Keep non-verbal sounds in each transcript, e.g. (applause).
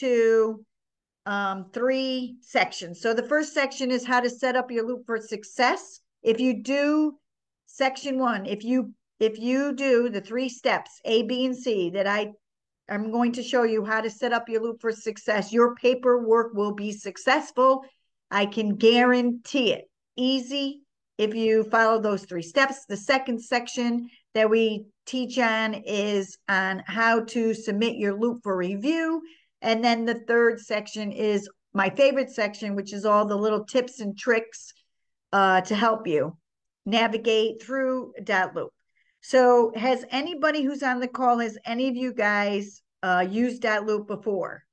to um, three sections. So the first section is how to set up your loop for success. If you do section one, if you if you do the three steps A, B, and C that I I'm going to show you how to set up your loop for success, your paperwork will be successful. I can guarantee it. Easy if you follow those three steps. The second section that we teach on is on how to submit your loop for review. And then the third section is my favorite section, which is all the little tips and tricks uh, to help you navigate through dotloop. So has anybody who's on the call, has any of you guys uh, used dotloop before?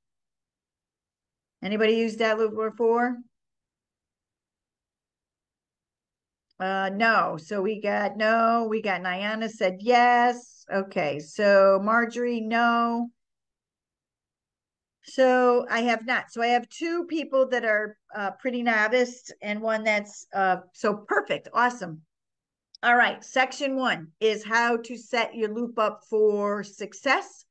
Anybody used that loop before? Uh, no. So we got no. We got Nyana said yes. Okay. So Marjorie, no. So I have not. So I have two people that are uh, pretty novice and one that's uh, so perfect. Awesome. All right. Section one is how to set your loop up for success.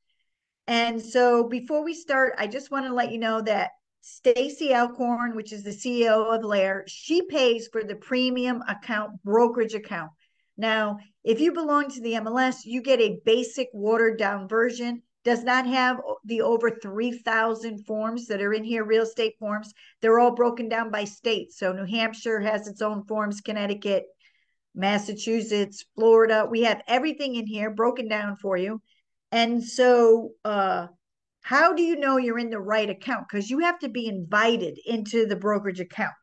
And so before we start, I just want to let you know that Stacey Alcorn, which is the CEO of LAER, she pays for the premium account brokerage account. Now, if you belong to the MLS, you get a basic watered down version does not have the over 3,000 forms that are in here, real estate forms. They're all broken down by state. So New Hampshire has its own forms, Connecticut, Massachusetts, Florida. We have everything in here broken down for you. And so, uh, how do you know you're in the right account? Because you have to be invited into the brokerage account.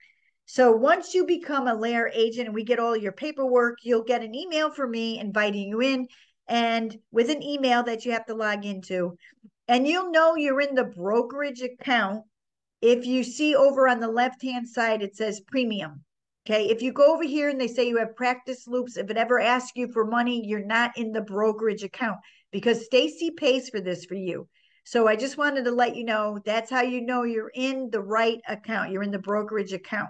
So once you become a LAER agent and we get all your paperwork, you'll get an email from me inviting you in and with an email that you have to log into. And you'll know you're in the brokerage account if you see over on the left hand side, it says premium. Okay. If you go over here and they say you have practice loops, if it ever asks you for money, you're not in the brokerage account because Stacey pays for this for you. So I just wanted to let you know that's how you know you're in the right account. You're in the brokerage account.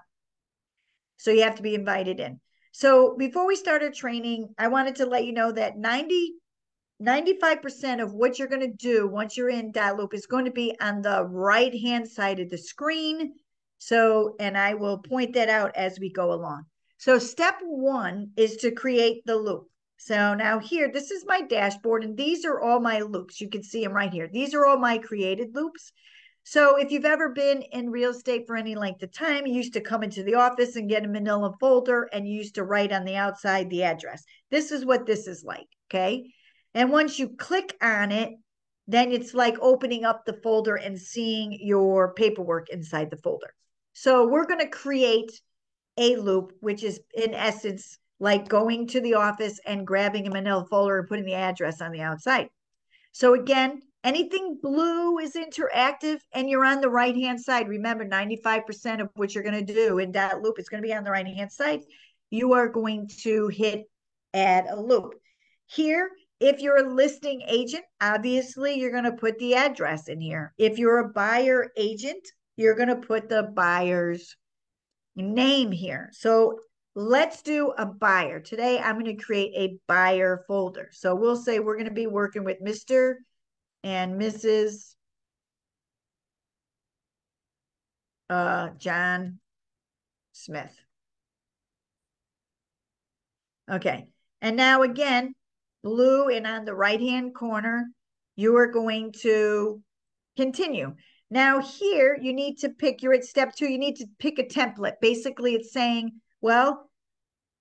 So you have to be invited in. So before we started training, I wanted to let you know that 90, 95% of what you're going to do once you're in that loop is going to be on the right hand side of the screen. So, and I will point that out as we go along. So step one is to create the loop. So now here, this is my dashboard and these are all my loops. You can see them right here. These are all my created loops. So if you've ever been in real estate for any length of time, you used to come into the office and get a manila folder and you used to write on the outside the address. This is what this is like, okay? And once you click on it, then it's like opening up the folder and seeing your paperwork inside the folder. So we're going to create a loop, which is in essence like going to the office and grabbing a manila folder and putting the address on the outside. So again, Anything blue is interactive and you're on the right hand side. Remember, 95% of what you're going to do in that loop is going to be on the right hand side. You are going to hit add a loop. Here, if you're a listing agent, obviously you're going to put the address in here. If you're a buyer agent, you're going to put the buyer's name here. So let's do a buyer. Today, I'm going to create a buyer folder. So we'll say we're going to be working with Mr and Mrs. Uh, John Smith. Okay. And now again, blue and on the right-hand corner, you are going to continue. Now here, you need to pick, you're at step two, you need to pick a template. Basically, it's saying, well,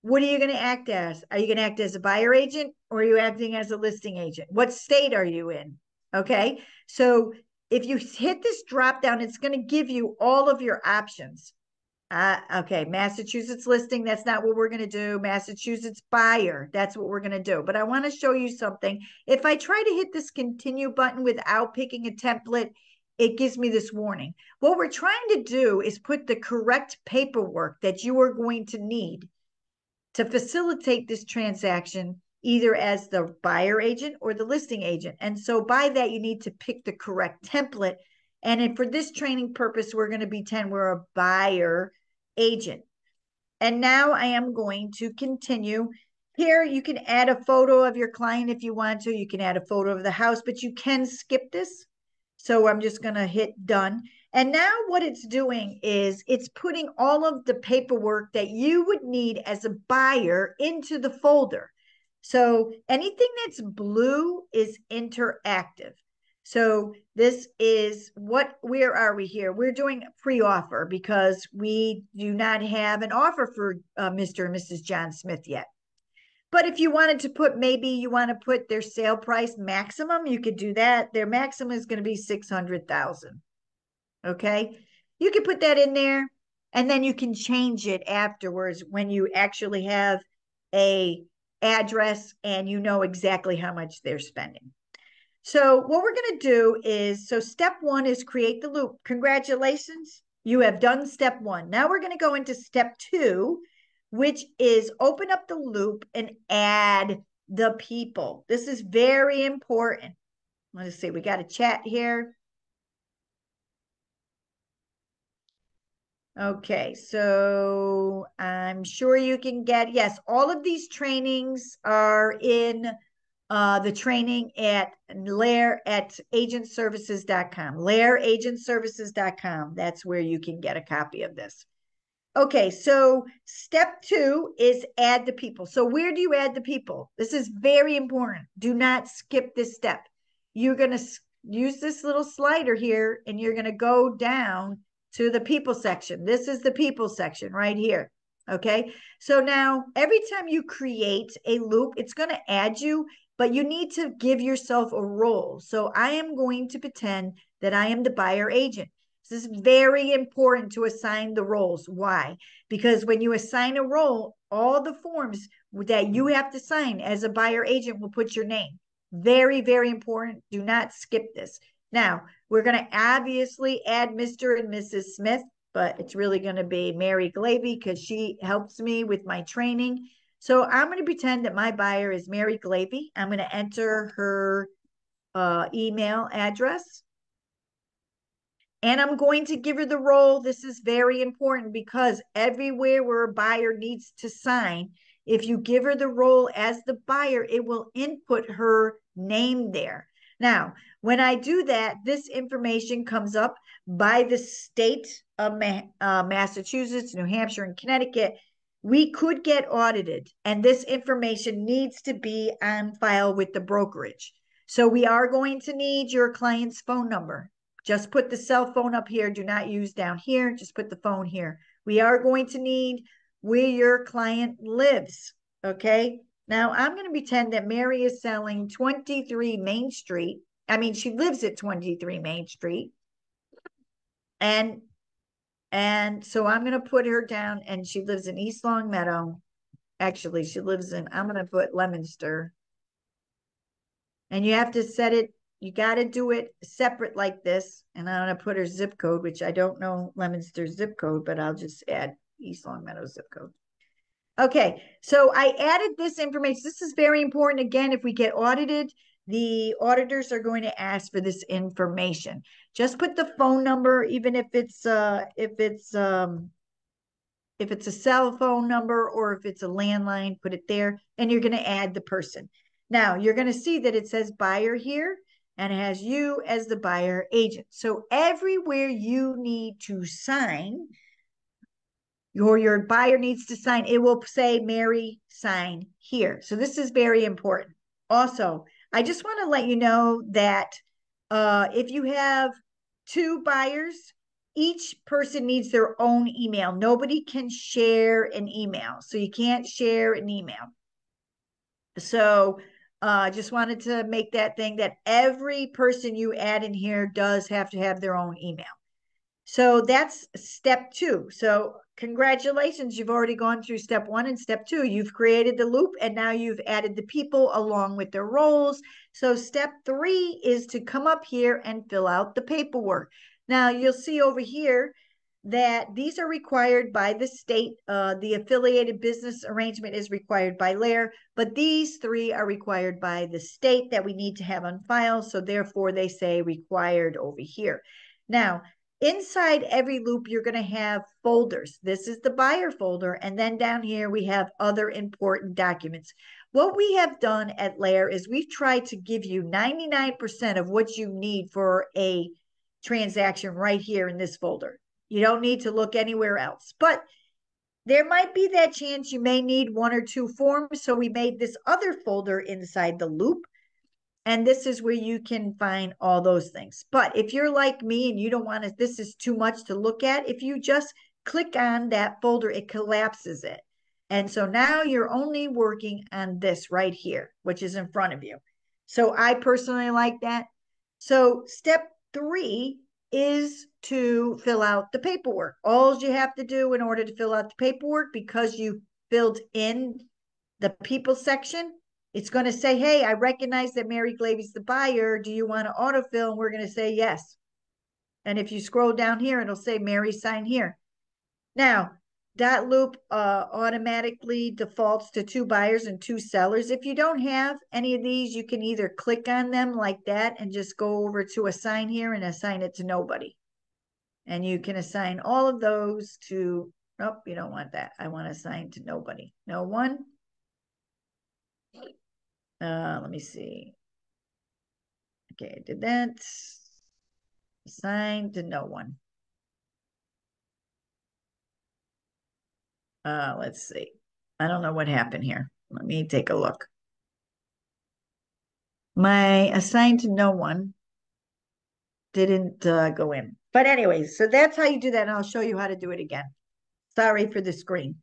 what are you going to act as? Are you going to act as a buyer agent or are you acting as a listing agent? What state are you in? Okay. So if you hit this drop down, it's going to give you all of your options. Uh, okay, Massachusetts listing, that's not what we're going to do. Massachusetts buyer, that's what we're going to do. But I want to show you something. If I try to hit this continue button without picking a template, it gives me this warning. What we're trying to do is put the correct paperwork that you are going to need to facilitate this transaction either as the buyer agent or the listing agent. And so by that, you need to pick the correct template. And for this training purpose, we're going to pretend we're a buyer agent. And now I am going to continue. Here, you can add a photo of your client if you want to. You can add a photo of the house, but you can skip this. So I'm just going to hit done. And now what it's doing is it's putting all of the paperwork that you would need as a buyer into the folder. So anything that's blue is interactive. So this is what, where are we here? We're doing pre-offer because we do not have an offer for uh, Mr. and Mrs. John Smith yet. But if you wanted to put, maybe you want to put their sale price maximum, you could do that. Their maximum is going to be 600,000. Okay. You can put that in there and then you can change it afterwards when you actually have a address and you know exactly how much they're spending. So what we're going to do is, so step one is create the loop. Congratulations, you have done step one. Now we're going to go into step two, which is open up the loop and add the people. This is very important. Let's see, we got a chat here. Okay, so I'm sure you can get, yes, all of these trainings are in uh, the training at LAER at agentservices.com. LAERAgentServices.com. That's where you can get a copy of this. Okay, so step two is add the people. So where do you add the people? This is very important. Do not skip this step. You're going to use this little slider here and you're going to go down to the people section. This is the people section right here. Okay. So now every time you create a loop, it's going to add you but you need to give yourself a role. So I am going to pretend that I am the buyer agent. This is very important to assign the roles. Why? Because when you assign a role, all the forms that you have to sign as a buyer agent will put your name. Very, very important. Do not skip this. Now, we're going to obviously add Mr. and Mrs. Smith, but it's really going to be Mary Glavy because she helps me with my training. So I'm going to pretend that my buyer is Mary Glavy. I'm going to enter her uh, email address. And I'm going to give her the role. This is very important because everywhere where a buyer needs to sign, if you give her the role as the buyer, it will input her name there. Now, when I do that, this information comes up by the state of Ma uh, Massachusetts, New Hampshire, and Connecticut we could get audited and this information needs to be on file with the brokerage. So we are going to need your client's phone number. Just put the cell phone up here. Do not use down here. Just put the phone here. We are going to need where your client lives. Okay. Now I'm going to pretend that Mary is selling 23 Main Street. I mean, she lives at 23 Main Street. And and so I'm going to put her down, and she lives in East Longmeadow. Actually, she lives in, I'm going to put Leominster. And you have to set it, you got to do it separate like this. And I'm going to put her zip code, which I don't know Leominster's zip code, but I'll just add East Longmeadow zip code. Okay, so I added this information. This is very important. Again, if we get audited, the auditors are going to ask for this information. Just put the phone number, even if it's uh if it's um if it's a cell phone number or if it's a landline, put it there, and you're going to add the person. Now you're going to see that it says buyer here and it has you as the buyer agent. So everywhere you need to sign, or your buyer needs to sign, it will say Mary sign here. So this is very important. Also, I just want to let you know that uh, if you have two buyers, each person needs their own email. Nobody can share an email. So you can't share an email. So I uh, just wanted to make that thing that every person you add in here does have to have their own email. So that's step two. So congratulations, you've already gone through step one and step two. You've created the loop and now you've added the people along with their roles. So step three is to come up here and fill out the paperwork. Now you'll see over here that these are required by the state. Uh, the affiliated business arrangement is required by LAER, but these three are required by the state that we need to have on file. So therefore they say required over here. Now, Inside every loop, you're going to have folders. This is the buyer folder. And then down here, we have other important documents. What we have done at LAER is we've tried to give you 99% of what you need for a transaction right here in this folder. You don't need to look anywhere else. But there might be that chance you may need one or two forms. So we made this other folder inside the loop. And this is where you can find all those things. But if you're like me and you don't want to, this is too much to look at, if you just click on that folder, it collapses it. And so now you're only working on this right here, which is in front of you. So I personally like that. So step three is to fill out the paperwork. All you have to do in order to fill out the paperwork, because you filled in the people section, it's going to say, hey, I recognize that Mary Glavy's the buyer. Do you want to autofill? And we're going to say yes. And if you scroll down here, it'll say Mary sign here. Now, dotloop uh, automatically defaults to two buyers and two sellers. If you don't have any of these, you can either click on them like that and just go over to assign here and assign it to nobody. And you can assign all of those to, nope, you don't want that. I want to assign to nobody. No one. Uh, let me see. Okay, I did that. Assign to no one. Uh, let's see. I don't know what happened here. Let me take a look. My assigned to no one didn't uh, go in. But anyway, so that's how you do that. And I'll show you how to do it again. Sorry for the screen.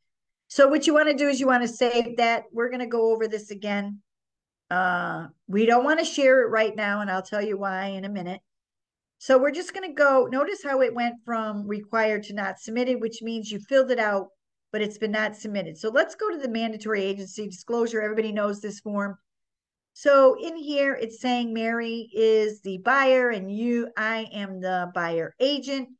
So what you want to do is you want to save that. We're going to go over this again. Uh, we don't want to share it right now, and I'll tell you why in a minute. So we're just going to go, notice how it went from required to not submitted, which means you filled it out but it's been not submitted. So let's go to the mandatory agency disclosure. Everybody knows this form. So in here, it's saying Mary is the buyer and you, I am the buyer agent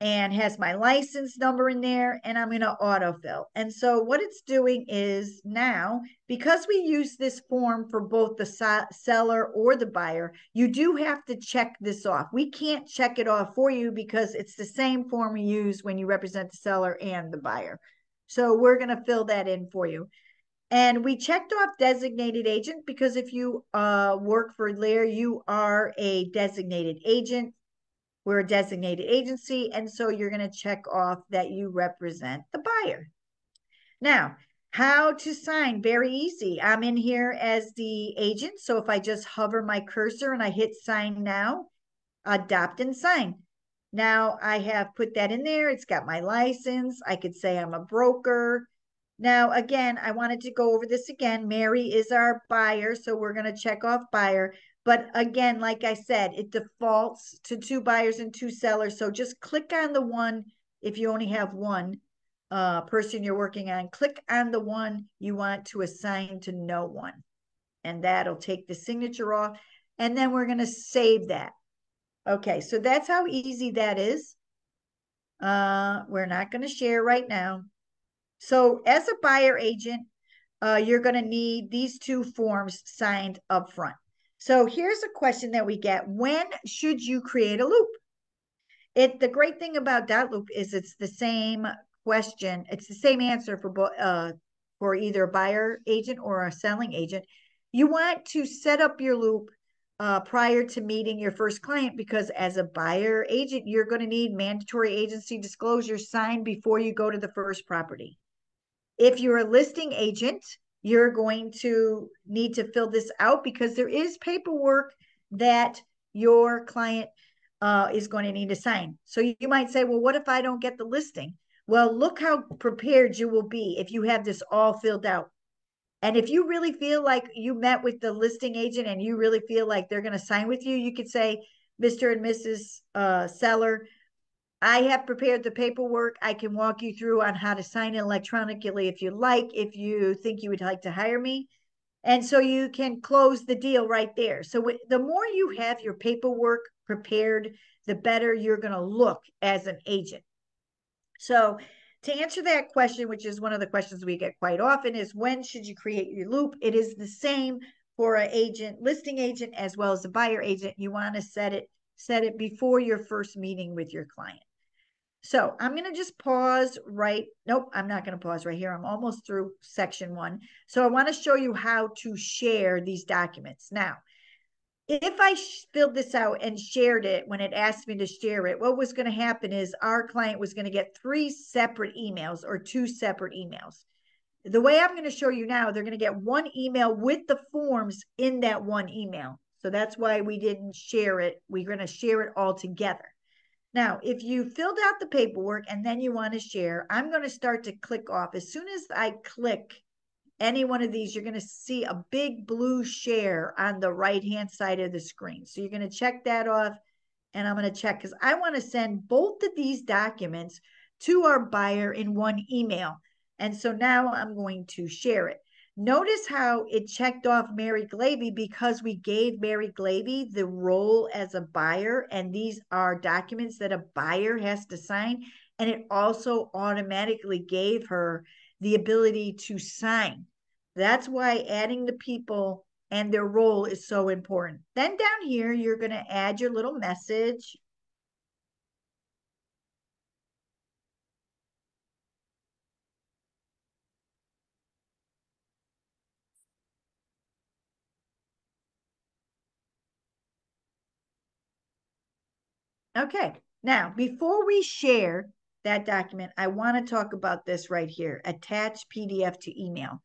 and has my license number in there and I'm going to autofill. And so what it's doing is now, because we use this form for both the seller or the buyer, you do have to check this off. We can't check it off for you because it's the same form we use when you represent the seller and the buyer. So we're going to fill that in for you. And we checked off designated agent because if you uh, work for LAER, you are a designated agent. We're a designated agency. And so you're going to check off that you represent the buyer. Now, how to sign? Very easy. I'm in here as the agent. So if I just hover my cursor and I hit sign now, adopt and sign. Now I have put that in there. It's got my license. I could say I'm a broker. Now, again, I wanted to go over this again. Mary is our buyer, so we're going to check off buyer. But again, like I said, it defaults to two buyers and two sellers. So just click on the one if you only have one uh, person you're working on. Click on the one you want to assign to no one. And that'll take the signature off. And then we're going to save that. Okay, so that's how easy that is. Uh, we're not going to share right now. So as a buyer agent, uh, you're going to need these two forms signed up front. So here's a question that we get. When should you create a loop? It The great thing about dot loop is it's the same question. It's the same answer for, uh, for either a buyer agent or a selling agent. You want to set up your loop uh, prior to meeting your first client because as a buyer agent, you're going to need mandatory agency disclosure signed before you go to the first property. If you're a listing agent, you're going to need to fill this out because there is paperwork that your client uh, is going to need to sign. So you might say, well, what if I don't get the listing? Well, look how prepared you will be if you have this all filled out. And if you really feel like you met with the listing agent and you really feel like they're going to sign with you, you could say, Mr. and Mrs. Uh, Seller, I have prepared the paperwork. I can walk you through on how to sign it electronically if you like, if you think you would like to hire me. And so you can close the deal right there. So the more you have your paperwork prepared, the better you're going to look as an agent. So to answer that question, which is one of the questions we get quite often, is when should you create your loop? It is the same for an agent, listing agent, as well as a buyer agent. You want to set it set it before your first meeting with your client. So I'm going to just pause right. Nope, I'm not going to pause right here. I'm almost through section one. So I want to show you how to share these documents. Now, if I filled this out and shared it when it asked me to share it, what was going to happen is our client was going to get three separate emails or two separate emails. The way I'm going to show you now, they're going to get one email with the forms in that one email. So that's why we didn't share it. We're going to share it all together. Now, if you filled out the paperwork and then you want to share, I'm going to start to click off. As soon as I click any one of these, you're going to see a big blue share on the right hand side of the screen. So you're going to check that off. And I'm going to check because I want to send both of these documents to our buyer in one email. And so now I'm going to share it. Notice how it checked off Mary Glavy because we gave Mary Glavy the role as a buyer. And these are documents that a buyer has to sign. And it also automatically gave her the ability to sign. That's why adding the people and their role is so important. Then down here, you're going to add your little message. Okay, now before we share, that document, I want to talk about this right here, attach PDF to email.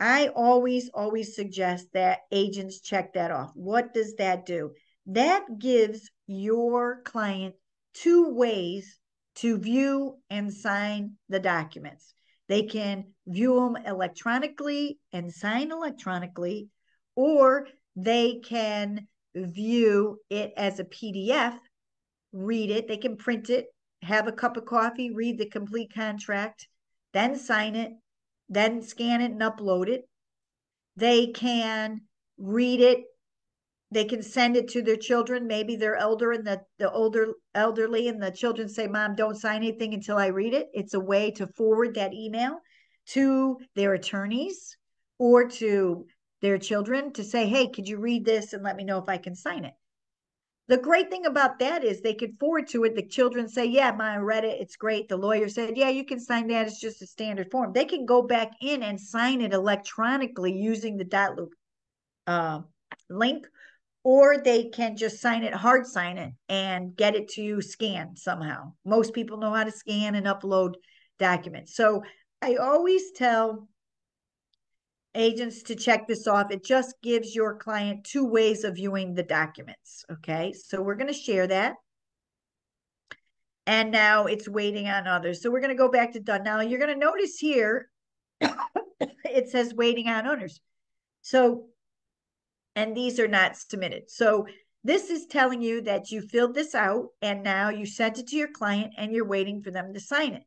I always, always suggest that agents check that off. What does that do? That gives your client two ways to view and sign the documents. They can view them electronically and sign electronically, or they can view it as a PDF, read it, they can print it, have a cup of coffee, read the complete contract, then sign it, then scan it and upload it. They can read it. They can send it to their children. Maybe they're elder and the, the older elderly and the children say, Mom, don't sign anything until I read it. It's a way to forward that email to their attorneys or to their children to say, Hey, could you read this and let me know if I can sign it? The great thing about that is they could forward to it. The children say, Yeah, I read it. It's great. The lawyer said, Yeah, you can sign that. It's just a standard form. They can go back in and sign it electronically using the dot loop uh, link, or they can just sign it, hard sign it, and get it to you scanned somehow. Most people know how to scan and upload documents. So I always tell agents to check this off. It just gives your client two ways of viewing the documents. Okay, so we're going to share that. And now it's waiting on others. So we're going to go back to done. Now you're going to notice here, (coughs) it says waiting on owners. So, and these are not submitted. So this is telling you that you filled this out and now you sent it to your client and you're waiting for them to sign it.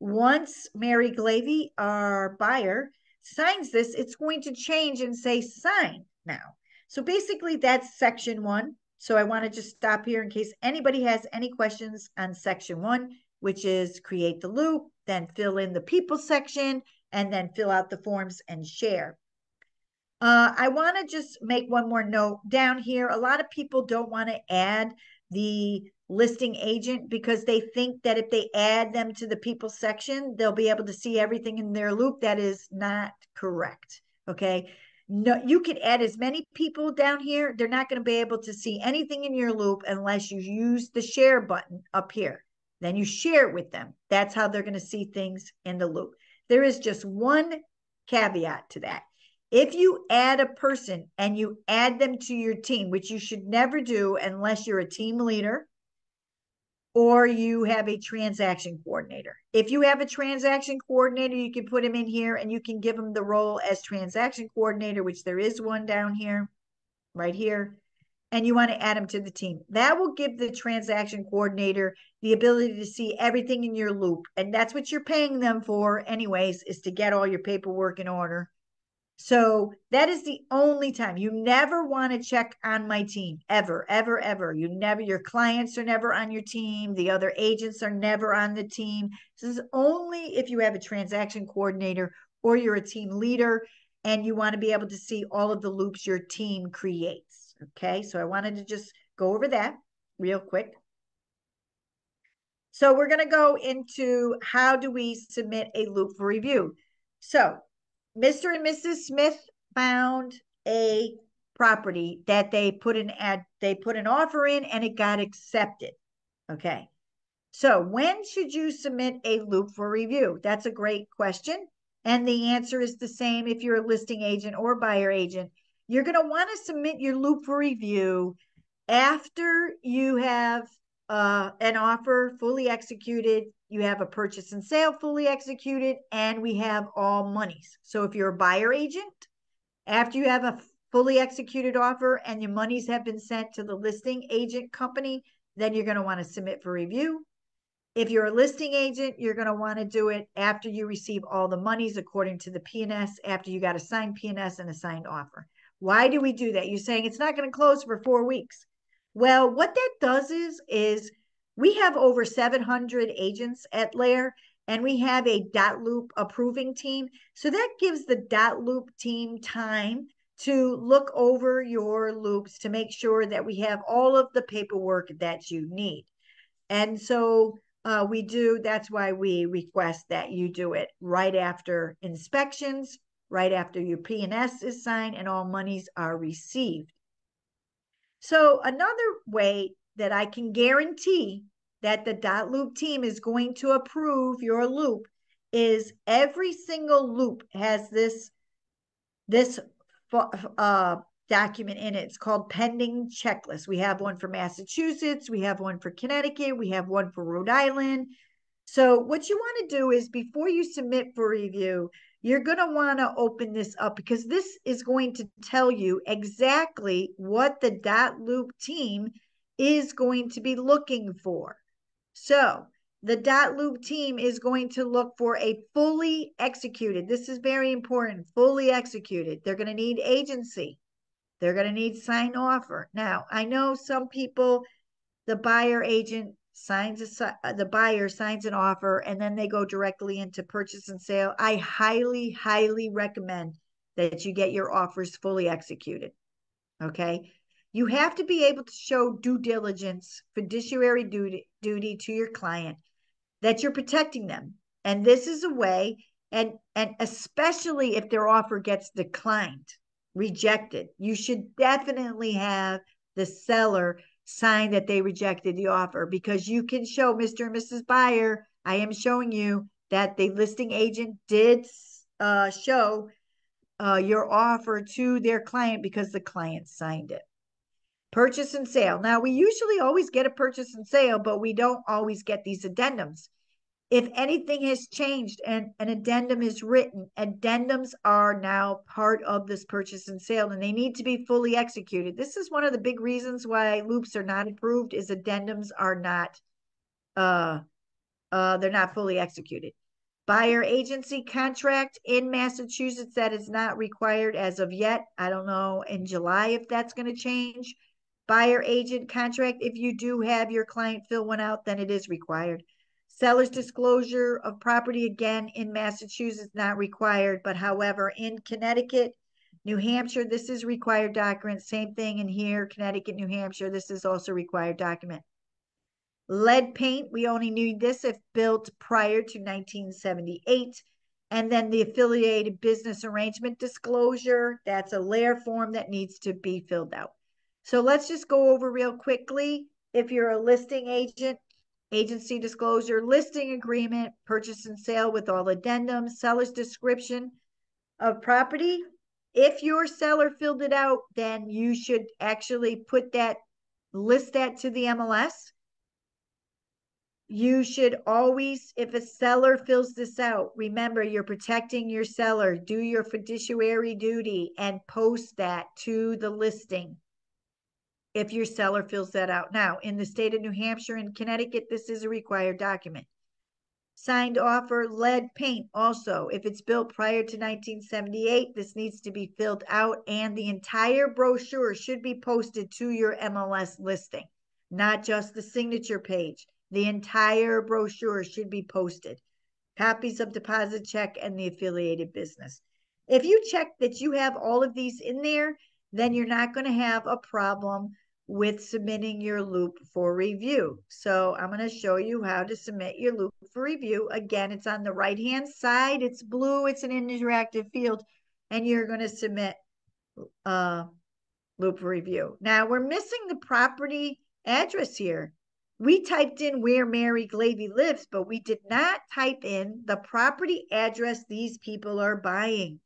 Once Mary Glavy, our buyer, signs this, it's going to change and say sign now. So basically that's section one. So I want to just stop here in case anybody has any questions on section one, which is create the loop, then fill in the people section, and then fill out the forms and share. Uh, I want to just make one more note down here. A lot of people don't want to add the listing agent because they think that if they add them to the people section, they'll be able to see everything in their loop. That is not correct. Okay. No, you can add as many people down here. They're not going to be able to see anything in your loop unless you use the share button up here. Then you share it with them. That's how they're going to see things in the loop. There is just one caveat to that. If you add a person and you add them to your team, which you should never do unless you're a team leader or you have a transaction coordinator. If you have a transaction coordinator, you can put him in here and you can give him the role as transaction coordinator, which there is one down here, right here. And you want to add him to the team. That will give the transaction coordinator the ability to see everything in your loop. And that's what you're paying them for, anyways, is to get all your paperwork in order so that is the only time you never want to check on my team ever, ever, ever. You never, your clients are never on your team. The other agents are never on the team. This is only if you have a transaction coordinator or you're a team leader and you want to be able to see all of the loops your team creates. Okay. So I wanted to just go over that real quick. So we're going to go into how do we submit a loop for review. So Mr. and Mrs. Smith found a property that they put an ad, they put an offer in and it got accepted. Okay. So when should you submit a loop for review? That's a great question. And the answer is the same if you're a listing agent or buyer agent. You're going to want to submit your loop for review after you have uh, an offer fully executed, you have a purchase and sale fully executed, and we have all monies. So if you're a buyer agent, after you have a fully executed offer and your monies have been sent to the listing agent company, then you're going to want to submit for review. If you're a listing agent, you're going to want to do it after you receive all the monies according to the P&S, after you got a signed P&S and a signed offer. Why do we do that? You're saying it's not going to close for four weeks. Well, what that does is is we have over 700 agents at LAER and we have a dot loop approving team. So that gives the dot loop team time to look over your loops to make sure that we have all of the paperwork that you need. And so uh, we do, that's why we request that you do it right after inspections, right after your P&S is signed and all monies are received. So another way that I can guarantee that the dot loop team is going to approve your loop is every single loop has this this uh, document in it. It's called pending checklist. We have one for Massachusetts, we have one for Connecticut, we have one for Rhode Island. So what you want to do is before you submit for review, you're going to want to open this up because this is going to tell you exactly what the dot loop team is going to be looking for. So the dot loop team is going to look for a fully executed. This is very important. Fully executed. They're going to need agency. They're going to need sign offer. Now, I know some people, the buyer agent signs a, uh, the buyer signs an offer and then they go directly into purchase and sale. I highly highly recommend that you get your offers fully executed okay? You have to be able to show due diligence fiduciary duty, duty to your client that you're protecting them. And this is a way and and especially if their offer gets declined rejected you should definitely have the seller sign that they rejected the offer because you can show Mr. and Mrs. Buyer, I am showing you that the listing agent did uh, show uh, your offer to their client because the client signed it. Purchase and sale. Now, we usually always get a purchase and sale, but we don't always get these addendums if anything has changed and an addendum is written, addendums are now part of this purchase and sale and they need to be fully executed. This is one of the big reasons why loops are not approved is addendums are not uh uh they're not fully executed. Buyer agency contract in Massachusetts that is not required as of yet. I don't know in July if that's going to change. Buyer agent contract if you do have your client fill one out then it is required. Seller's disclosure of property again in Massachusetts not required, but however in Connecticut, New Hampshire, this is required document. Same thing in here, Connecticut, New Hampshire, this is also required document. Lead paint, we only need this if built prior to 1978. And then the affiliated business arrangement disclosure, that's a LAER form that needs to be filled out. So let's just go over real quickly. If you're a listing agent, agency disclosure, listing agreement, purchase and sale with all addendums, seller's description of property. If your seller filled it out, then you should actually put that, list that to the MLS. You should always, if a seller fills this out, remember you're protecting your seller. Do your fiduciary duty and post that to the listing if your seller fills that out. Now, in the state of New Hampshire and Connecticut, this is a required document. Signed offer, lead paint also. If it's built prior to 1978, this needs to be filled out and the entire brochure should be posted to your MLS listing, not just the signature page. The entire brochure should be posted. Copies of deposit check and the affiliated business. If you check that you have all of these in there, then you're not going to have a problem with submitting your loop for review. So I'm going to show you how to submit your loop for review. Again, it's on the right hand side. It's blue. It's an interactive field. And you're going to submit uh, loop review. Now we're missing the property address here. We typed in where Mary Glavy lives, but we did not type in the property address these people are buying.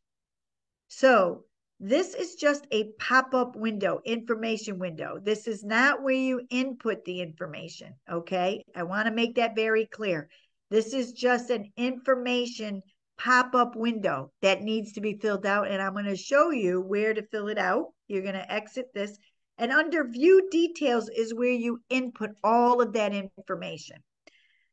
So this is just a pop-up window, information window. This is not where you input the information, okay? I want to make that very clear. This is just an information pop-up window that needs to be filled out, and I'm going to show you where to fill it out. You're going to exit this, and under View Details is where you input all of that information.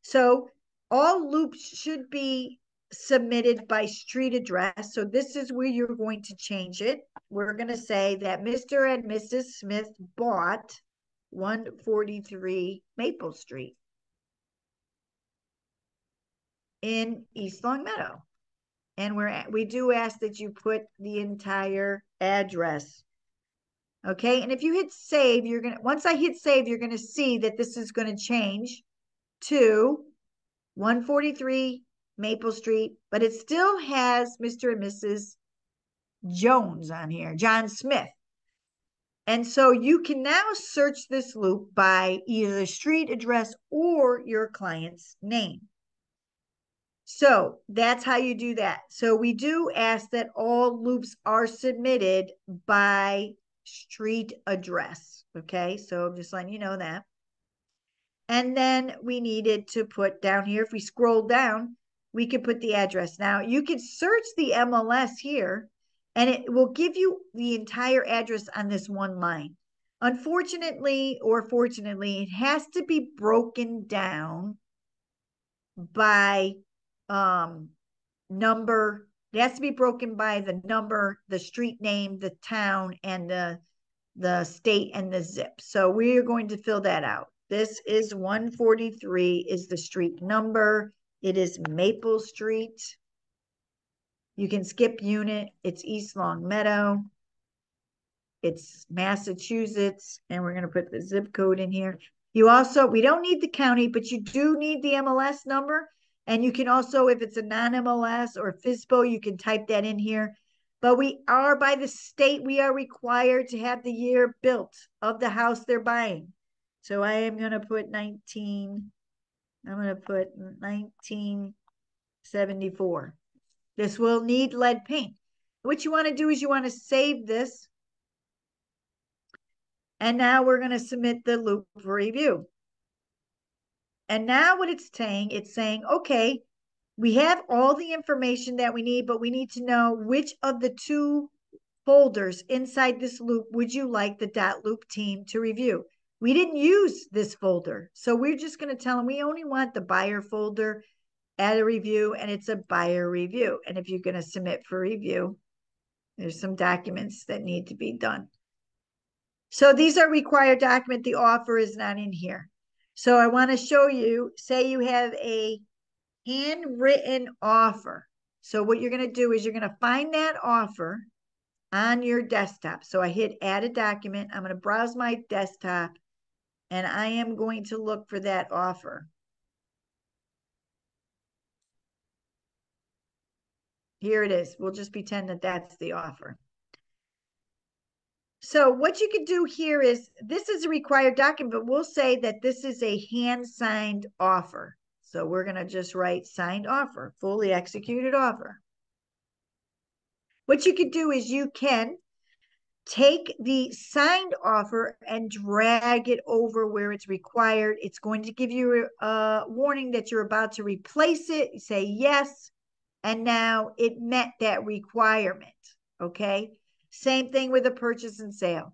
So all loops should be submitted by street address. So this is where you're going to change it. We're going to say that Mr. and Mrs. Smith bought 143 Maple Street in East Longmeadow. And we're we do ask that you put the entire address. Okay, and if you hit save, you're gonna once I hit save, you're gonna see that this is gonna change to 143 Maple Street, but it still has Mr. and Mrs. Jones on here, John Smith. And so you can now search this loop by either the street address or your client's name. So that's how you do that. So we do ask that all loops are submitted by street address. Okay, so I'm just letting you know that. And then we needed to put down here, if we scroll down, we could put the address. Now you can search the MLS here and it will give you the entire address on this one line. Unfortunately, or fortunately, it has to be broken down by um, number. It has to be broken by the number, the street name, the town, and the the state and the zip. So we are going to fill that out. This is 143 is the street number. It is Maple Street. You can skip unit. It's East Longmeadow. It's Massachusetts. And we're going to put the zip code in here. You also, we don't need the county, but you do need the MLS number. And you can also, if it's a non-MLS or FSBO, you can type that in here. But we are by the state, we are required to have the year built of the house they're buying. So I am going to put 19 I'm going to put 1974. This will need lead paint. What you want to do is you want to save this. And now we're going to submit the loop for review. And now what it's saying, it's saying, okay, we have all the information that we need, but we need to know which of the two folders inside this loop would you like the dot loop team to review? We didn't use this folder. So we're just going to tell them we only want the buyer folder, add a review, and it's a buyer review. And if you're going to submit for review, there's some documents that need to be done. So these are required document. The offer is not in here. So I want to show you, say you have a handwritten offer. So what you're going to do is you're going to find that offer on your desktop. So I hit add a document. I'm going to browse my desktop and I am going to look for that offer. Here it is. We'll just pretend that that's the offer. So what you can do here is, this is a required document, but we'll say that this is a hand-signed offer. So we're going to just write signed offer, fully executed offer. What you could do is you can take the signed offer and drag it over where it's required. It's going to give you a warning that you're about to replace it. You say yes, and now it met that requirement. Okay. Same thing with a purchase and sale.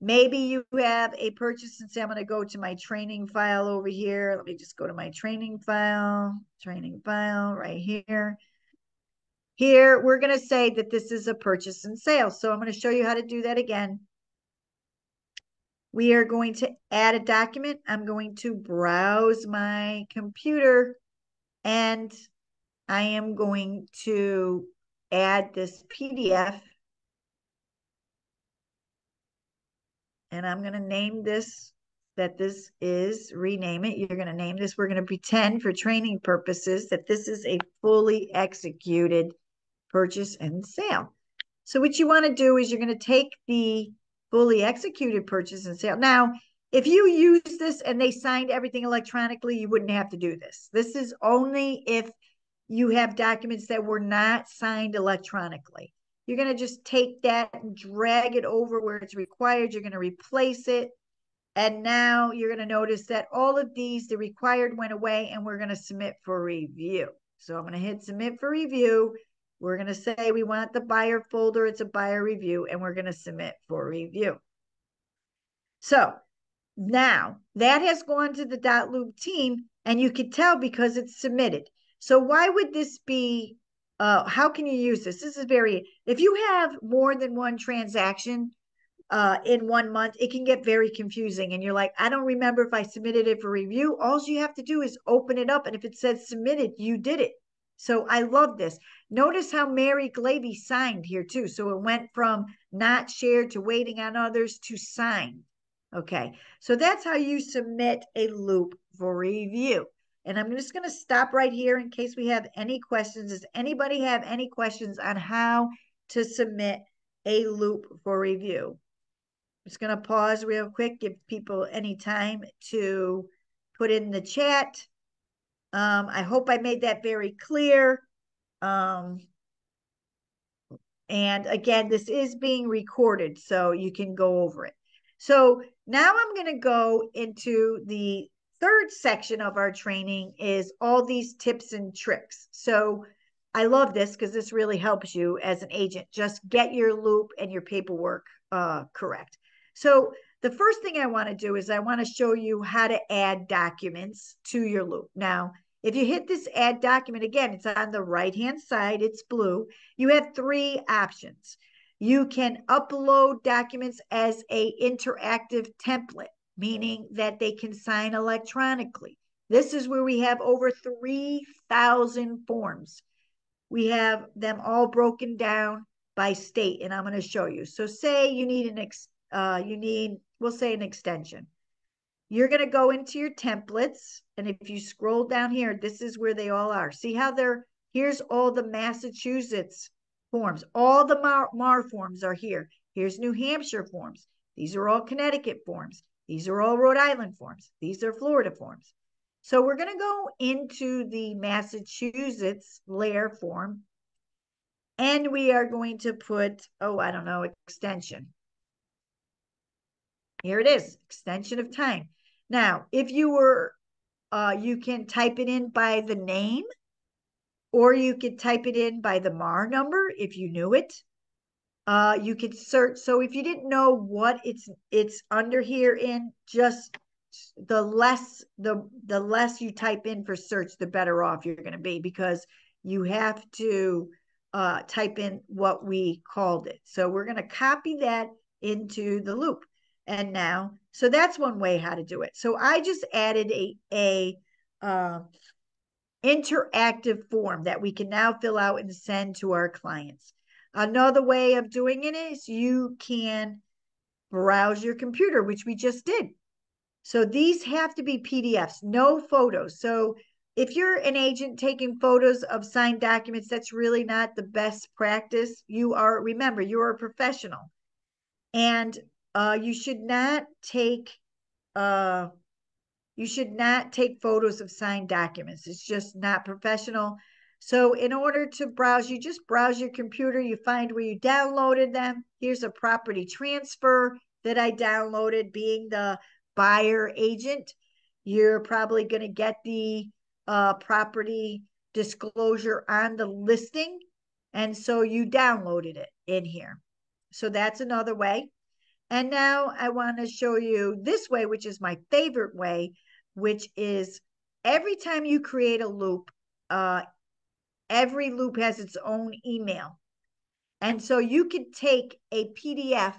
Maybe you have a purchase and sale. I'm going to go to my training file over here. Let me just go to my training file, training file right here. Here, we're going to say that this is a purchase and sale. So I'm going to show you how to do that again. We are going to add a document. I'm going to browse my computer and I am going to add this PDF. And I'm going to name this that this is, rename it. You're going to name this. We're going to pretend for training purposes that this is a fully executed purchase and sale. So what you want to do is you're going to take the fully executed purchase and sale. Now, if you use this and they signed everything electronically, you wouldn't have to do this. This is only if you have documents that were not signed electronically. You're going to just take that and drag it over where it's required. You're going to replace it. And now you're going to notice that all of these, the required went away and we're going to submit for review. So I'm going to hit submit for review. We're going to say we want the buyer folder. It's a buyer review and we're going to submit for review. So now that has gone to the dotloop team and you can tell because it's submitted. So why would this be uh, how can you use this? This is very, if you have more than one transaction uh, in one month, it can get very confusing. And you're like, I don't remember if I submitted it for review. All you have to do is open it up. And if it says submitted, you did it. So I love this. Notice how Mary Glavy signed here too. So it went from not shared to waiting on others to sign. Okay. So that's how you submit a loop for review. And I'm just going to stop right here in case we have any questions. Does anybody have any questions on how to submit a loop for review? I'm just going to pause real quick, give people any time to put in the chat. Um, I hope I made that very clear. Um, and again, this is being recorded, so you can go over it. So now I'm going to go into the third section of our training is all these tips and tricks. So I love this because this really helps you as an agent. Just get your loop and your paperwork uh, correct. So the first thing I want to do is I want to show you how to add documents to your loop. Now, if you hit this add document again, it's on the right hand side, it's blue. You have three options. You can upload documents as a interactive template meaning that they can sign electronically. This is where we have over 3,000 forms. We have them all broken down by state, and I'm going to show you. So say you need an ex, uh, you need, we'll say an extension. You're going to go into your templates, and if you scroll down here, this is where they all are. See how they're, here's all the Massachusetts forms. All the MAR, MAR forms are here. Here's New Hampshire forms. These are all Connecticut forms. These are all Rhode Island forms. These are Florida forms. So we're going to go into the Massachusetts LAER form and we are going to put, oh, I don't know, extension. Here it is, extension of time. Now, if you were, uh, you can type it in by the name or you could type it in by the MAR number if you knew it. Uh, you could search. So if you didn't know what it's it's under here in, just the less the the less you type in for search, the better off you're going to be because you have to uh, type in what we called it. So we're going to copy that into the loop. And now, so that's one way how to do it. So I just added a a uh, interactive form that we can now fill out and send to our clients. Another way of doing it is you can browse your computer, which we just did. So these have to be PDFs, no photos. So if you're an agent taking photos of signed documents, that's really not the best practice. You are, remember, you're a professional. And uh, you should not take uh, you should not take photos of signed documents. It's just not professional. So in order to browse, you just browse your computer, you find where you downloaded them. Here's a property transfer that I downloaded being the buyer agent. You're probably going to get the uh, property disclosure on the listing. And so you downloaded it in here. So that's another way. And now I want to show you this way, which is my favorite way, which is every time you create a loop, uh, every loop has its own email. And so you could take a PDF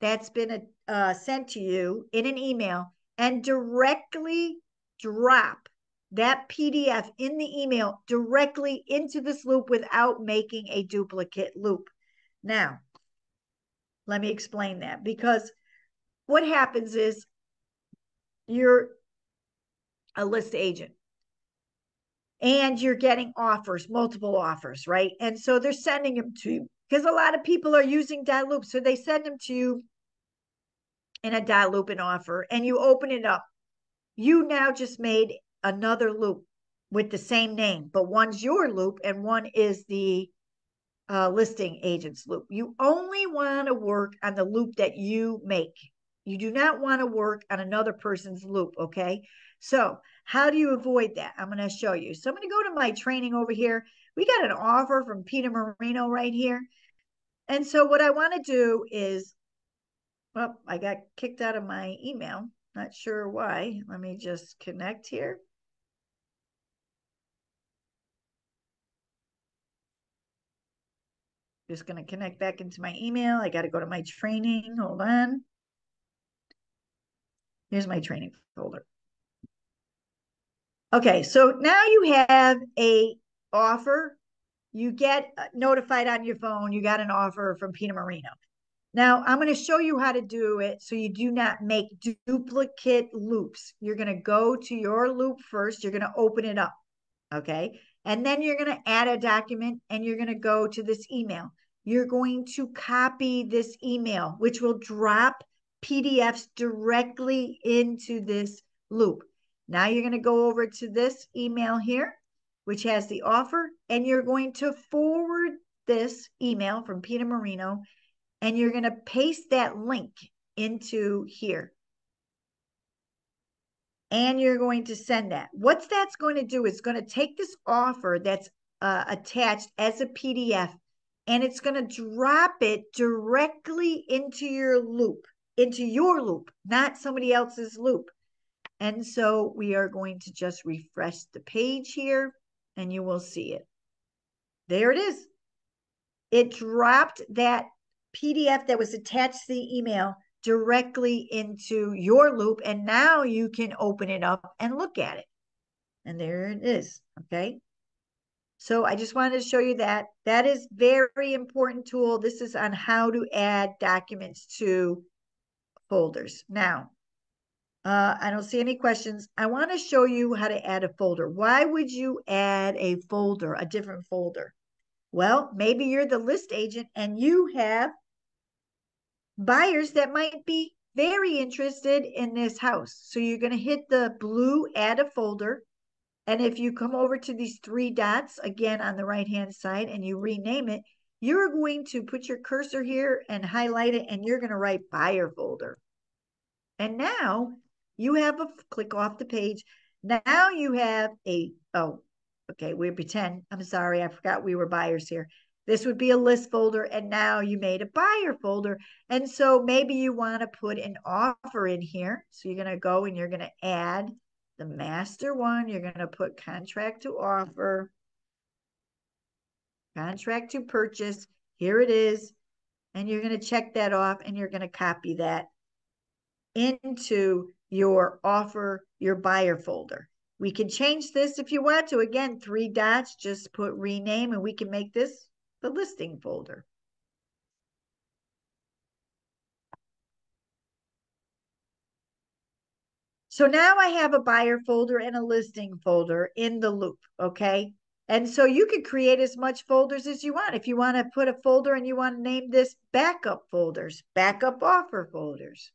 that's been uh, sent to you in an email and directly drop that PDF in the email directly into this loop without making a duplicate loop. Now, let me explain that because what happens is you're a list agent and you're getting offers, multiple offers, right? And so they're sending them to you because a lot of people are using loop. So they send them to you in a loop and offer and you open it up, you now just made another loop with the same name, but one's your loop and one is the uh, listing agent's loop. You only want to work on the loop that you make. You do not want to work on another person's loop, okay? So, how do you avoid that? I'm going to show you. So, I'm going to go to my training over here. We got an offer from Peter Marino right here. And so, what I want to do is, well, I got kicked out of my email. Not sure why. Let me just connect here. Just going to connect back into my email. I got to go to my training. Hold on. Here's my training folder. Okay, so now you have a offer. You get uh, notified on your phone. You got an offer from Peter Marino. Now I'm going to show you how to do it so you do not make duplicate loops. You're going to go to your loop first. You're going to open it up. Okay. And then you're going to add a document and you're going to go to this email. You're going to copy this email, which will drop PDFs directly into this loop. Now you're going to go over to this email here, which has the offer, and you're going to forward this email from Peter Marino, and you're going to paste that link into here. And you're going to send that. What that's going to do is going to take this offer that's uh, attached as a PDF and it's going to drop it directly into your loop into your loop, not somebody else's loop. And so we are going to just refresh the page here and you will see it. There it is. It dropped that PDF that was attached to the email directly into your loop. And now you can open it up and look at it. And there it is. Okay. So I just wanted to show you that. That is very important tool. This is on how to add documents to folders. Now, uh, I don't see any questions. I want to show you how to add a folder. Why would you add a folder, a different folder? Well, maybe you're the list agent and you have buyers that might be very interested in this house. So you're going to hit the blue add a folder. And if you come over to these three dots again on the right hand side and you rename it, you're going to put your cursor here and highlight it and you're going to write buyer folder. And now you have a click off the page. Now you have a, oh, okay, we pretend, I'm sorry, I forgot we were buyers here. This would be a list folder, and now you made a buyer folder. And so maybe you want to put an offer in here. So you're going to go and you're going to add the master one. You're going to put contract to offer, contract to purchase. Here it is. And you're going to check that off and you're going to copy that into your offer, your buyer folder. We can change this if you want to. Again, three dots, just put rename and we can make this the listing folder. So now I have a buyer folder and a listing folder in the loop, okay? And so you can create as much folders as you want. If you want to put a folder and you want to name this backup folders, backup offer folders.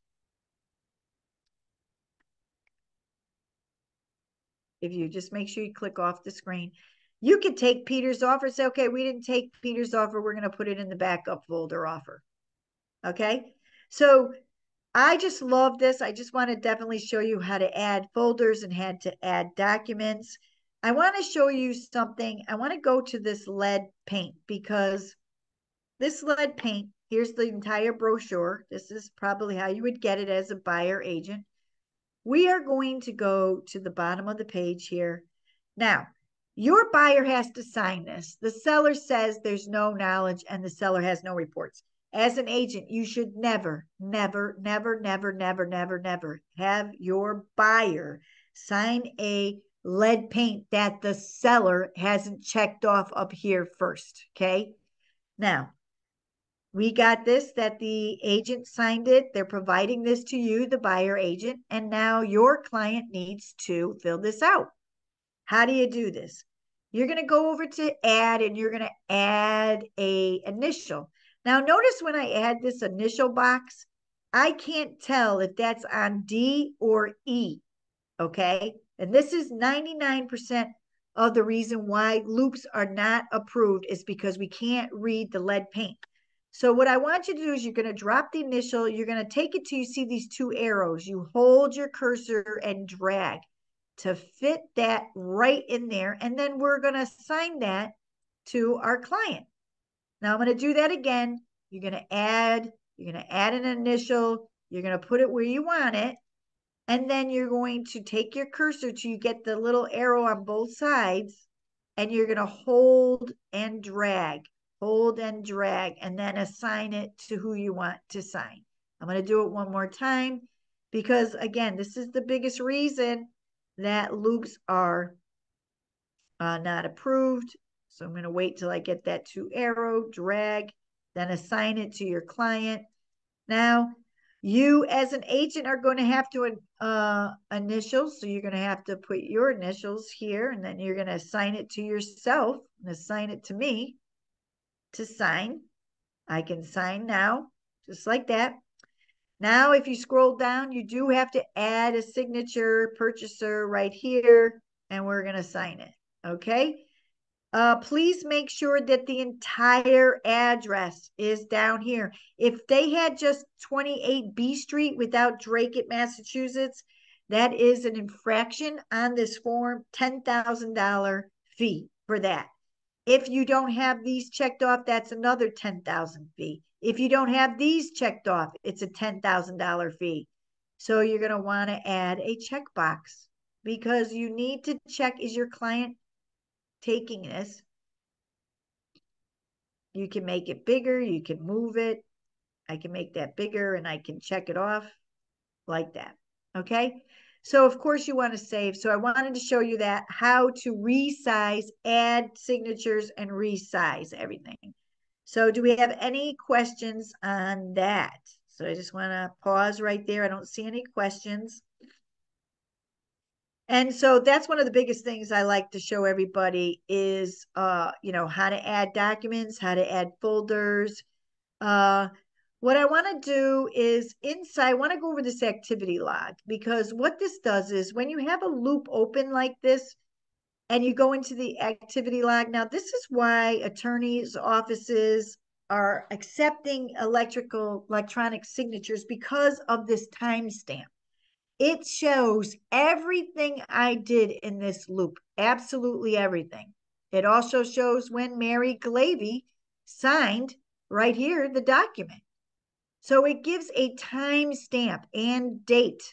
if you just make sure you click off the screen. You could take Peter's offer, say, okay, we didn't take Peter's offer. We're going to put it in the backup folder offer. Okay. So I just love this. I just want to definitely show you how to add folders and how to add documents. I want to show you something. I want to go to this lead paint because this lead paint, here's the entire brochure. This is probably how you would get it as a buyer agent. We are going to go to the bottom of the page here. Now, your buyer has to sign this. The seller says there's no knowledge and the seller has no reports. As an agent, you should never, never, never, never, never, never, never have your buyer sign a lead paint that the seller hasn't checked off up here first. Okay. Now, we got this that the agent signed it. They're providing this to you, the buyer agent, and now your client needs to fill this out. How do you do this? You're going to go over to add and you're going to add a initial. Now notice when I add this initial box, I can't tell if that's on D or E. Okay. And this is 99% of the reason why loops are not approved is because we can't read the lead paint. So what I want you to do is you're going to drop the initial, you're going to take it till you see these two arrows. You hold your cursor and drag to fit that right in there. And then we're going to assign that to our client. Now I'm going to do that again. You're going to add, you're going to add an initial, you're going to put it where you want it. And then you're going to take your cursor to you get the little arrow on both sides and you're going to hold and drag, hold and drag, and then assign it to who you want to sign. I'm going to do it one more time because again, this is the biggest reason that loops are uh, not approved. So I'm going to wait till I get that to arrow, drag, then assign it to your client. Now, you as an agent are going to have to uh, initials. So you're going to have to put your initials here and then you're going to assign it to yourself and assign it to me to sign. I can sign now, just like that. Now, if you scroll down, you do have to add a signature purchaser right here, and we're going to sign it. Okay. Uh, please make sure that the entire address is down here. If they had just 28 B Street without Dracut, Massachusetts, that is an infraction on this form, $10,000 fee for that. If you don't have these checked off, that's another 10,000 fee. If you don't have these checked off, it's a $10,000 fee. So you're going to want to add a checkbox because you need to check is your client taking this. You can make it bigger, you can move it. I can make that bigger and I can check it off like that. Okay. So of course you want to save. So I wanted to show you that how to resize, add signatures and resize everything. So do we have any questions on that? So I just want to pause right there. I don't see any questions. And so that's one of the biggest things I like to show everybody is, uh, you know, how to add documents, how to add folders. Uh, what I want to do is inside, I want to go over this activity log because what this does is when you have a loop open like this and you go into the activity log, now this is why attorneys' offices are accepting electrical electronic signatures because of this timestamp. It shows everything I did in this loop, absolutely everything. It also shows when Mary Glavy signed right here the document. So it gives a time stamp and date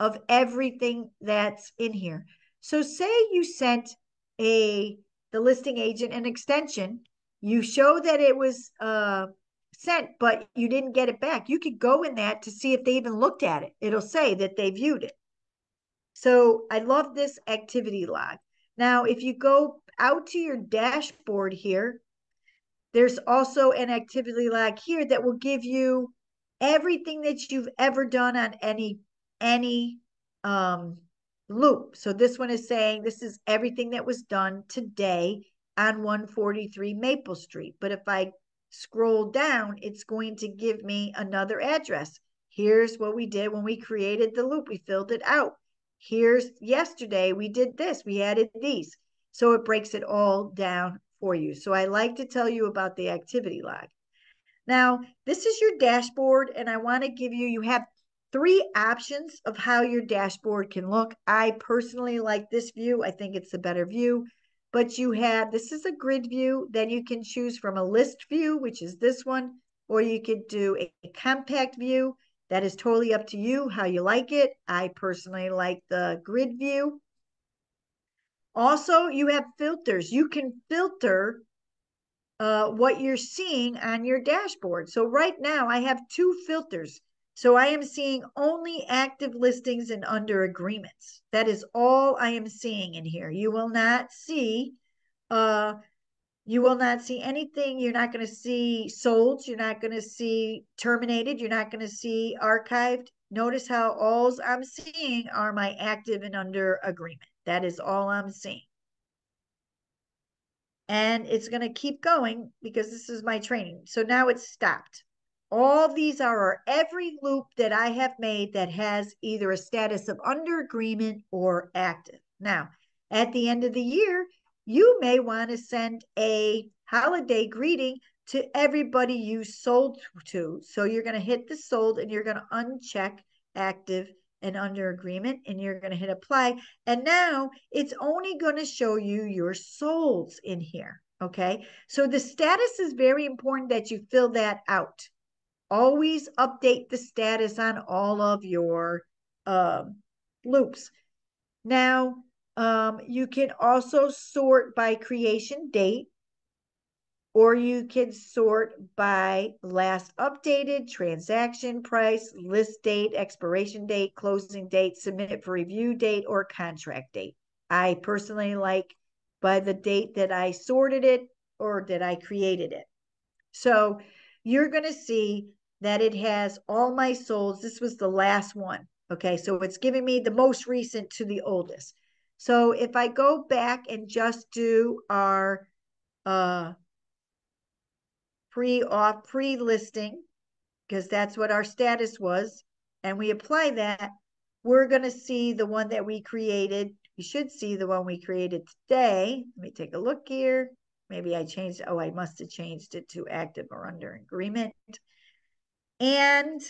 of everything that's in here. So say you sent a the listing agent an extension, you show that it was uh sent, but you didn't get it back. You could go in that to see if they even looked at it. It'll say that they viewed it. So I love this activity log. Now, if you go out to your dashboard here, there's also an activity log here that will give you everything that you've ever done on any any um, loop. So this one is saying this is everything that was done today on 143 Maple Street. But if I scroll down, it's going to give me another address. Here's what we did when we created the loop. We filled it out. Here's yesterday, we did this, we added these. So it breaks it all down for you. So I like to tell you about the activity log. Now, this is your dashboard, and I want to give you, you have three options of how your dashboard can look. I personally like this view. I think it's the better view but you have, this is a grid view. Then you can choose from a list view, which is this one, or you could do a, a compact view. That is totally up to you, how you like it. I personally like the grid view. Also, you have filters. You can filter uh, what you're seeing on your dashboard. So right now I have two filters. So I am seeing only active listings and under agreements. That is all I am seeing in here. You will not see uh you will not see anything. You're not going to see sold. You're not going to see terminated. You're not going to see archived. Notice how all I'm seeing are my active and under agreement. That is all I'm seeing. And it's going to keep going because this is my training. So now it's stopped. All these are every loop that I have made that has either a status of under agreement or active. Now, at the end of the year, you may want to send a holiday greeting to everybody you sold to. So you're going to hit the sold and you're going to uncheck active and under agreement and you're going to hit apply. And now it's only going to show you your solds in here. Okay. So the status is very important that you fill that out. Always update the status on all of your um, loops. Now, um, you can also sort by creation date or you can sort by last updated, transaction price, list date, expiration date, closing date, submit for review date, or contract date. I personally like by the date that I sorted it or that I created it. So you're going to see that it has all my souls. This was the last one. Okay, so it's giving me the most recent to the oldest. So if I go back and just do our uh, pre-off pre-listing because that's what our status was and we apply that we're going to see the one that we created you should see the one we created today let me take a look here maybe i changed oh i must have changed it to active or under agreement and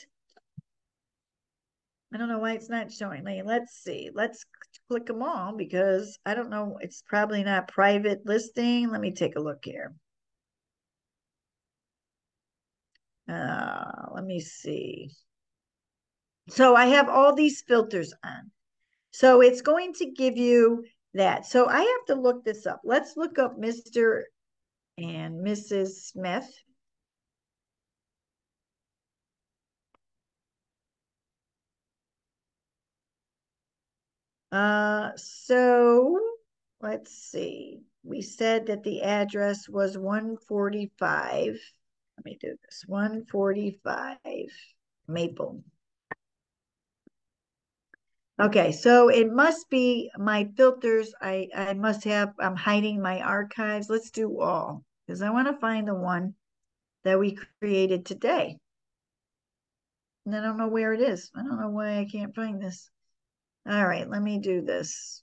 i don't know why it's not showing me let's see let's click them all because i don't know it's probably not private listing let me take a look here Uh, let me see. So I have all these filters on. So it's going to give you that. So I have to look this up. Let's look up Mr. and Mrs. Smith. Uh, so let's see. We said that the address was 145. Let me do this. 145 Maple. Okay, so it must be my filters. I, I must have, I'm hiding my archives. Let's do all because I want to find the one that we created today. And I don't know where it is. I don't know why I can't find this. All right, let me do this.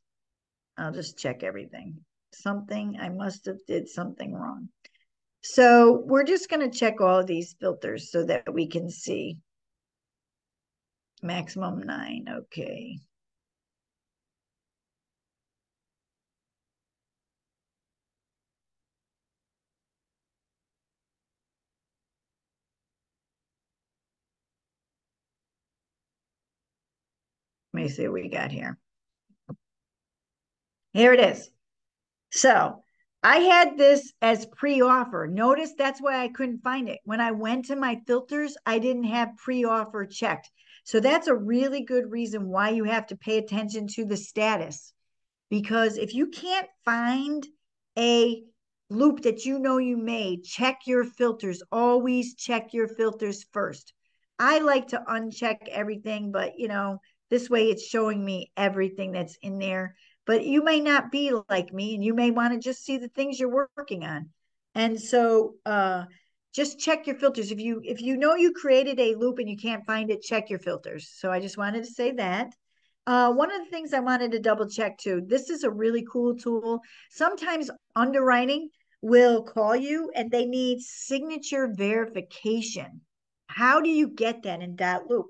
I'll just check everything. Something, I must have did something wrong. So we're just going to check all of these filters so that we can see. Maximum nine, okay. Let me see what we got here. Here it is. So I had this as pre-offer. Notice that's why I couldn't find it. When I went to my filters, I didn't have pre-offer checked. So that's a really good reason why you have to pay attention to the status. Because if you can't find a loop that you know you made, check your filters. Always check your filters first. I like to uncheck everything, but you know, this way it's showing me everything that's in there. But you may not be like me and you may want to just see the things you're working on. And so uh, just check your filters. If you if you know you created a loop and you can't find it check your filters. So i just wanted to say that. Uh, one of the things i wanted to double check too this is a really cool tool. Sometimes underwriting will call you and they need signature verification. How do you get that in that loop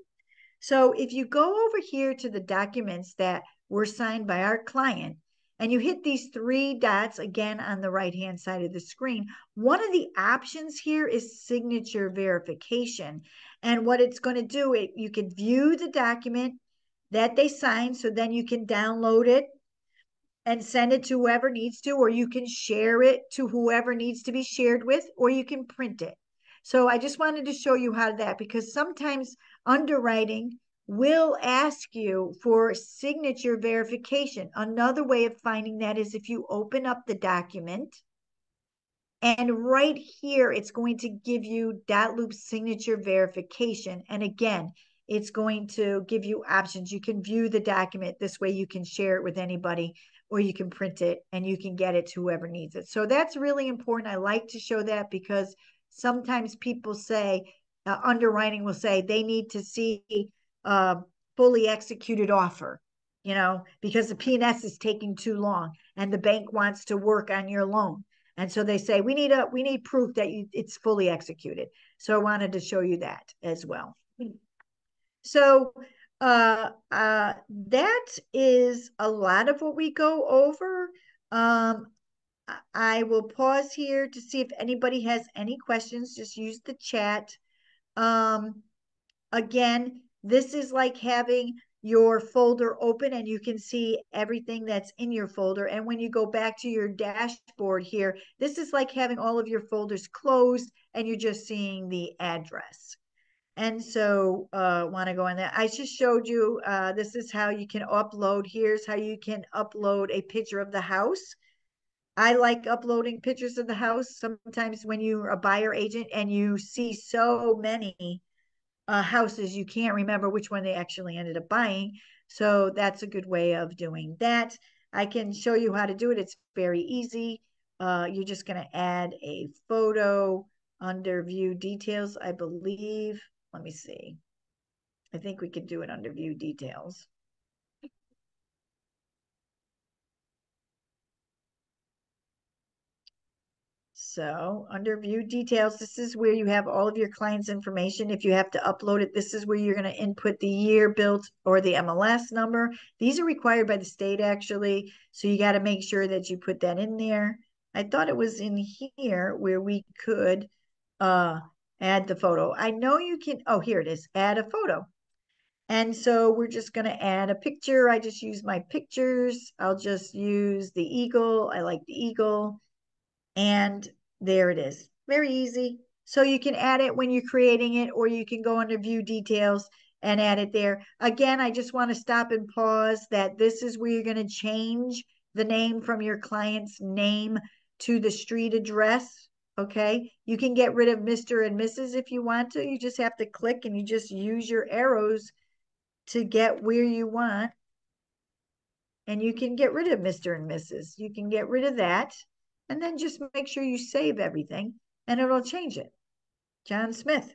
so if you go over here to the documents that were signed by our client, and you hit these three dots again on the right hand side of the screen, one of the options here is signature verification. And what it's going to do, it you can view the document that they signed, so then you can download it and send it to whoever needs to, or you can share it to whoever needs to be shared with, or you can print it. So I just wanted to show you how that, because sometimes underwriting will ask you for signature verification. Another way of finding that is if you open up the document and right here, it's going to give you loop signature verification. And again, it's going to give you options. You can view the document. This way you can share it with anybody or you can print it and you can get it to whoever needs it. So that's really important. I like to show that because sometimes people say, uh, underwriting will say they need to see a fully executed offer, you know, because the P&S is taking too long and the bank wants to work on your loan. And so they say we need a we need proof that you, it's fully executed. So I wanted to show you that as well. So uh, uh, that is a lot of what we go over. Um, I will pause here to see if anybody has any questions. Just use the chat. Um, again, this is like having your folder open and you can see everything that's in your folder. And when you go back to your dashboard here, this is like having all of your folders closed and you're just seeing the address. And so uh, want to go on that. I just showed you, uh, this is how you can upload. Here's how you can upload a picture of the house. I like uploading pictures of the house. Sometimes when you're a buyer agent and you see so many uh, houses, you can't remember which one they actually ended up buying. So that's a good way of doing that. I can show you how to do it. It's very easy. Uh, you're just going to add a photo under view details, I believe. Let me see. I think we could do it under view details. So under view details, this is where you have all of your client's information. If you have to upload it, this is where you're going to input the year built or the MLS number. These are required by the state actually. So you got to make sure that you put that in there. I thought it was in here where we could uh, add the photo. I know you can, oh, here it is, add a photo. And so we're just going to add a picture. I just use my pictures. I'll just use the eagle. I like the eagle. And there it is. Very easy. So you can add it when you're creating it, or you can go under view details and add it there. Again, I just want to stop and pause that this is where you're going to change the name from your client's name to the street address Okay. You can get rid of Mr. and Mrs. if you want to. You just have to click and you just use your arrows to get where you want. And you can get rid of Mr. and Mrs. You can get rid of that. And then just make sure you save everything and it'll change it. John Smith.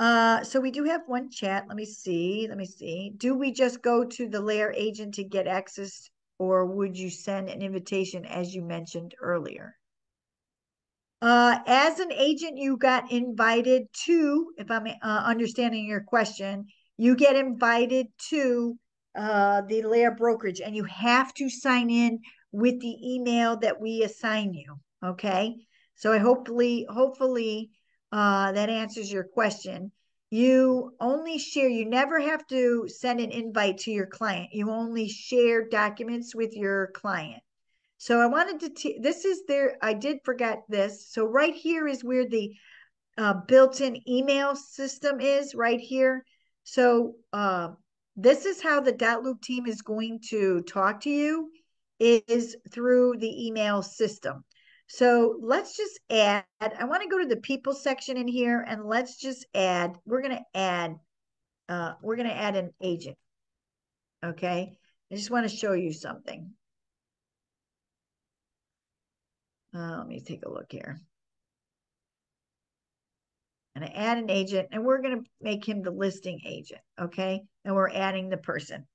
Uh, so we do have one chat. Let me see. Let me see. Do we just go to the LAER agent to get access or would you send an invitation as you mentioned earlier? Uh, as an agent, you got invited to, if I'm uh, understanding your question, you get invited to uh, the LAER brokerage and you have to sign in with the email that we assign you. Okay. So I hopefully, hopefully uh, that answers your question. You only share, you never have to send an invite to your client. You only share documents with your client. So I wanted to, this is there, I did forget this. So right here is where the uh, built-in email system is right here. So uh, this is how the dotloop team is going to talk to you is through the email system. So let's just add, I want to go to the people section in here and let's just add, we're going to add, uh, we're going to add an agent. Okay. I just want to show you something. Uh, let me take a look here. And I add an agent, and we're going to make him the listing agent, okay? And we're adding the person.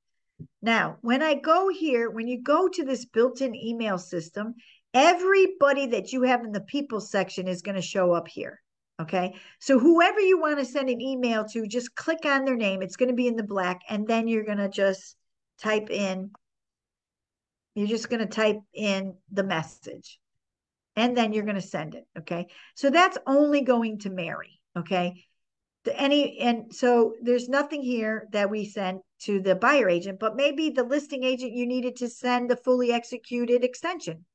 Now, when I go here, when you go to this built-in email system, everybody that you have in the people section is going to show up here. Okay. So whoever you want to send an email to, just click on their name. It's going to be in the black. And then you're going to just type in, you're just going to type in the message and then you're going to send it. Okay. So that's only going to Mary. Okay. Any and so there's nothing here that we sent to the buyer agent, but maybe the listing agent you needed to send the fully executed extension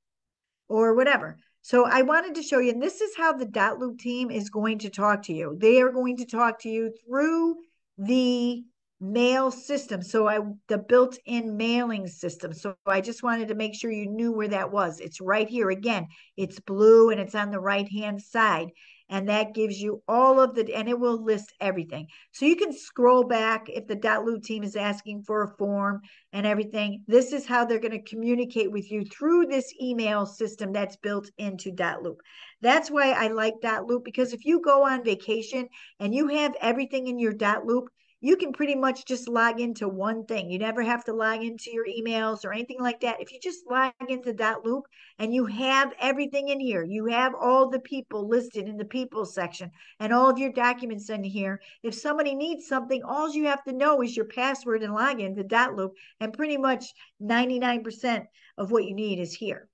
or whatever. So I wanted to show you, and this is how the dotloop team is going to talk to you. They are going to talk to you through the mail system. So I the built-in mailing system. So I just wanted to make sure you knew where that was. It's right here again. It's blue and it's on the right-hand side. And that gives you all of the and it will list everything. So you can scroll back if the dotloop team is asking for a form and everything. This is how they're going to communicate with you through this email system that's built into dotloop. That's why i like dotloop because if you go on vacation and you have everything in your dotloop you can pretty much just log into one thing. You never have to log into your emails or anything like that. If you just log into Dotloop and you have everything in here, you have all the people listed in the people section and all of your documents in here. If somebody needs something, all you have to know is your password and log to Dotloop, and pretty much 99% of what you need is here.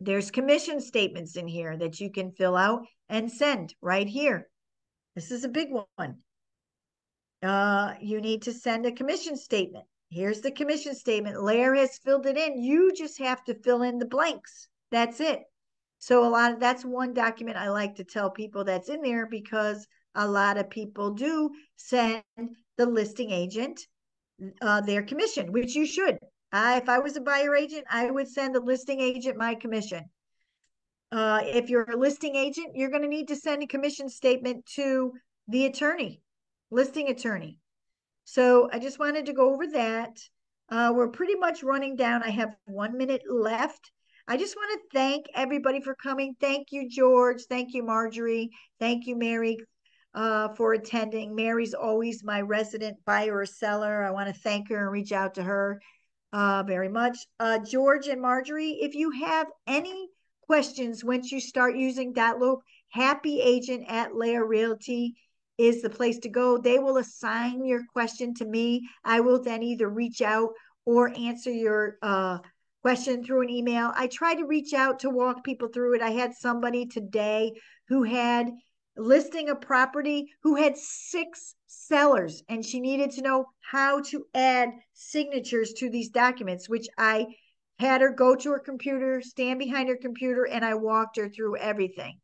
There's commission statements in here that you can fill out and send right here. This is a big one uh, you need to send a commission statement. Here's the commission statement. LAER has filled it in. You just have to fill in the blanks. That's it. So a lot of that's one document I like to tell people that's in there because a lot of people do send the listing agent uh, their commission, which you should. If I was a buyer agent, I would send the listing agent my commission. Uh, if you're a listing agent, you're going to need to send a commission statement to the attorney listing attorney. So I just wanted to go over that. Uh, we're pretty much running down. I have one minute left. I just want to thank everybody for coming. Thank you, George. Thank you, Marjorie. Thank you, Mary, uh, for attending. Mary's always my resident buyer or seller. I want to thank her and reach out to her uh, very much. Uh, George and Marjorie, if you have any questions once you start using Dotloop, happy agent at LAER Realty is the place to go. They will assign your question to me. I will then either reach out or answer your uh, question through an email. I try to reach out to walk people through it. I had somebody today who had listing a property who had six sellers and she needed to know how to add signatures to these documents, which I had her go to her computer, stand behind her computer, and I walked her through everything.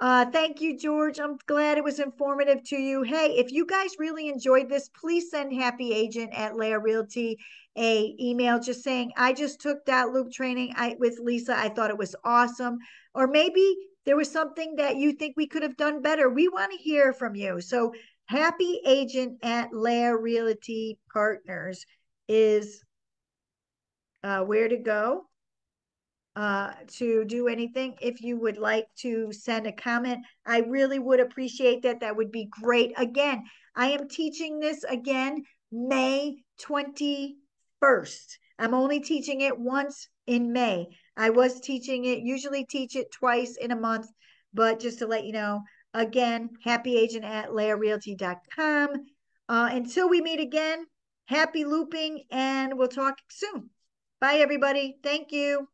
Uh, thank you, George. I'm glad it was informative to you. Hey, if you guys really enjoyed this, please send Happy Agent at LAER Realty a email just saying, I just took that loop training I, with Lisa. I thought it was awesome. Or maybe there was something that you think we could have done better. We want to hear from you. So Happy Agent at LAER Realty Partners is uh, where to go uh, to do anything. If you would like to send a comment, I really would appreciate that. That would be great. Again, I am teaching this again May 21st. I'm only teaching it once in May. I was teaching it, usually teach it twice in a month, but just to let you know, again, happyagent at laerrealty.com. Uh, until we meet again, happy looping and we'll talk soon. Bye, everybody. Thank you.